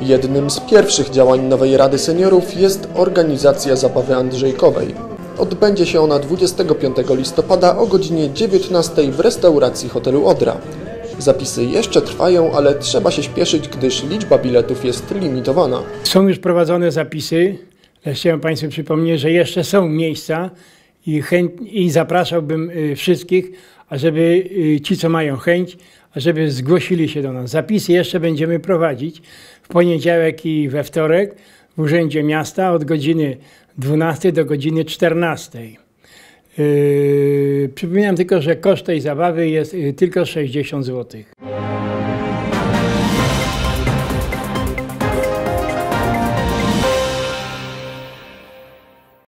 Jednym z pierwszych działań nowej Rady Seniorów jest organizacja zabawy Andrzejkowej. Odbędzie się ona 25 listopada o godzinie 19 w restauracji hotelu Odra. Zapisy jeszcze trwają, ale trzeba się śpieszyć, gdyż liczba biletów jest limitowana. Są już prowadzone zapisy. Chciałem Państwu przypomnieć, że jeszcze są miejsca i, chęt, i zapraszałbym y, wszystkich, ażeby y, ci, co mają chęć, ażeby zgłosili się do nas. Zapisy jeszcze będziemy prowadzić w poniedziałek i we wtorek w Urzędzie Miasta od godziny 12 do godziny 14. Yy, przypominam tylko, że koszt tej zabawy jest y, tylko 60 zł.